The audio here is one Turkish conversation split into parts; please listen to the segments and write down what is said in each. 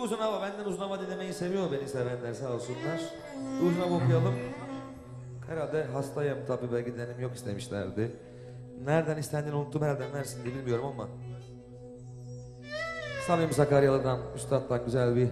uzun hava. Benden uzun hava dinlemeyi seviyor beni sevenler sağ olsunlar. Uzun hava okuyalım. Herhalde hastayım tabii belki denim yok istemişlerdi. Nereden istendiğini unuttum herhalde nersin diye bilmiyorum ama. Samim Sakaryalı'dan, Üstad'dan güzel bir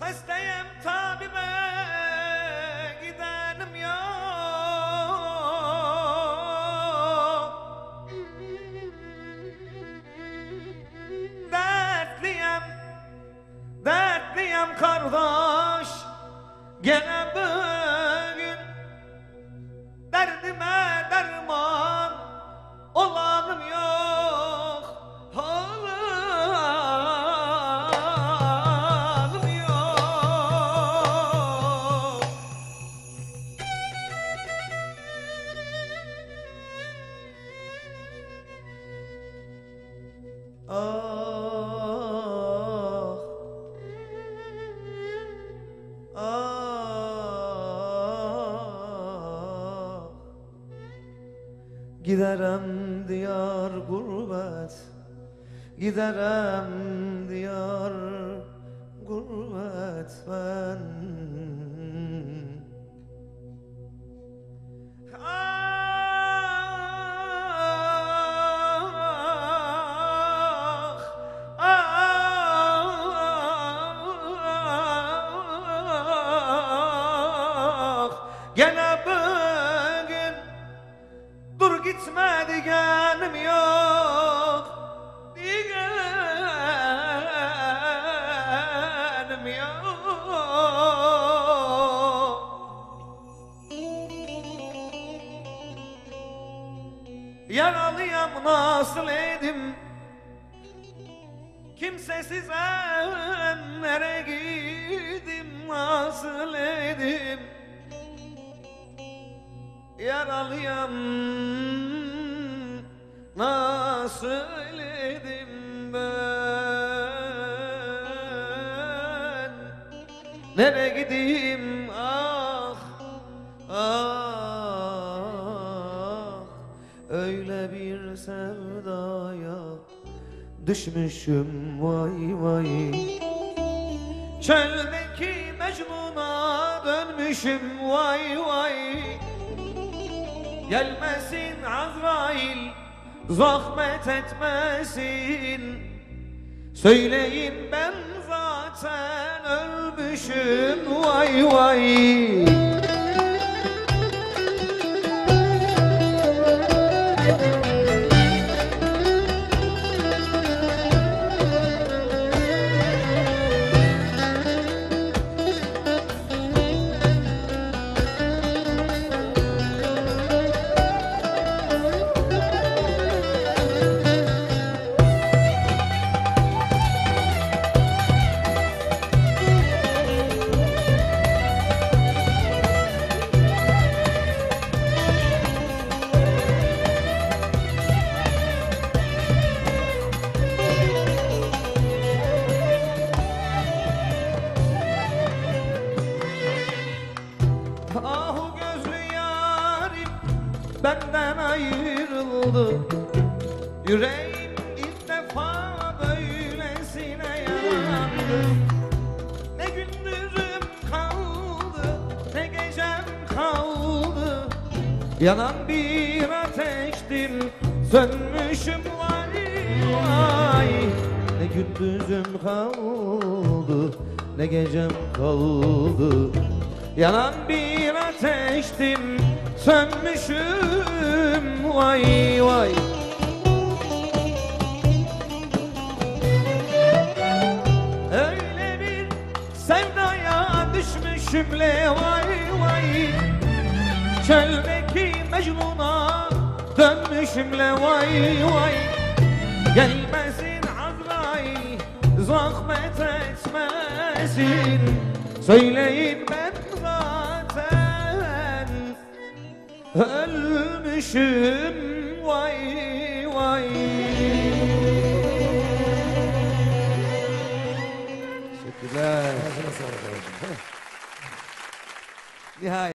Hastayım tabibe gidenim yok. Dertliyem, dertliyem kardeş Gene Giderem diyar gurbet Giderem diyar gurbet ben gitme digenim yok. Digenim yok. Yaralıyam nasıl edim? Kimsesiz nereye gidim nasıl edim? Yaralıyam nasıl ben. Nereye gideyim? Ah ah. Öyle bir sevdaya düşmüşüm vay vay. Çöldeki Mecnun'a dönmüşüm vay vay. Gelmesin Azrail zahmet etmesin. Söyleyin ben zaten ölmüşüm vay vay kaldı Yüreğim ilk defa böylesine yandı. Ne gündüzüm kaldı ne gecem kaldı. Yanan bir ateştir sönmüşüm vay vay. Ne gündüzüm kaldı ne gecem kaldı. Yanan bir ateştim Sönmüşüm vay vay. Öyle bir sevdaya düşmüşüm le vay vay. Çöldeki Mecnun'a dönmüşüm le vay vay. Gelmesin Azrail zahmet etmesin. Söyleyin ben ألمشم وي وي شكرا نهاية